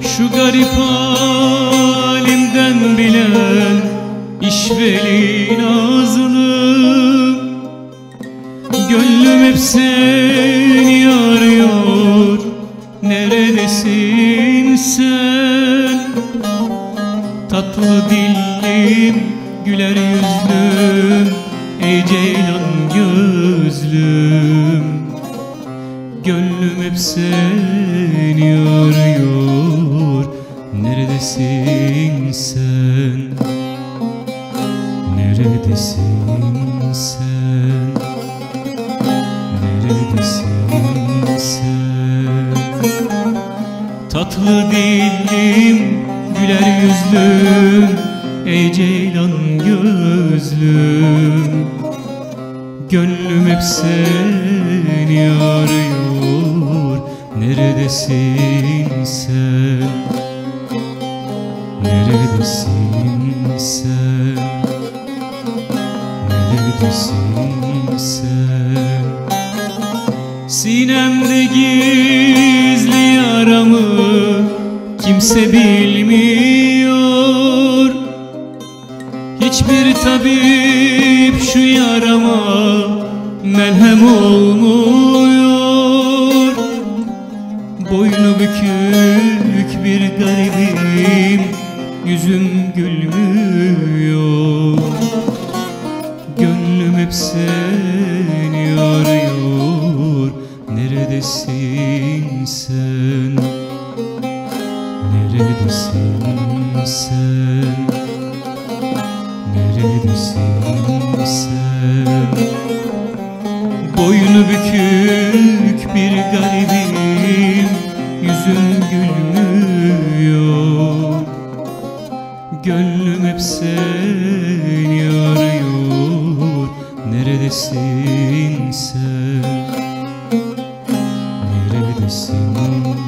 Şu garip halimden bilen işveli nazlı Gönlüm hep seni arıyor Neredesin sen? Tatlı dillim güler yüzlüm seni arıyor Neredesin sen? Neredesin sen? Neredesin sen? Tatlı dillim güler yüzlüm Ey ceylan gözlüm. Gönlüm hep seni arıyor Neredesin sen? Neredesin sen? Neredesin sen? Sinemde gizli yaramı Kimse bilmiyor. Hiçbir tabip şu yarama Melhem olmuyor Boynu bükük bir garibim Yüzüm gülmüyor. Gönlüm hep seni arıyor Neredesin sen? Neredesin sen? Neredesin sen? Boynu bükük Gönlüm hep seni arıyor Neredesin sen? Neredesin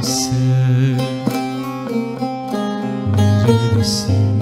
sen? Neredesin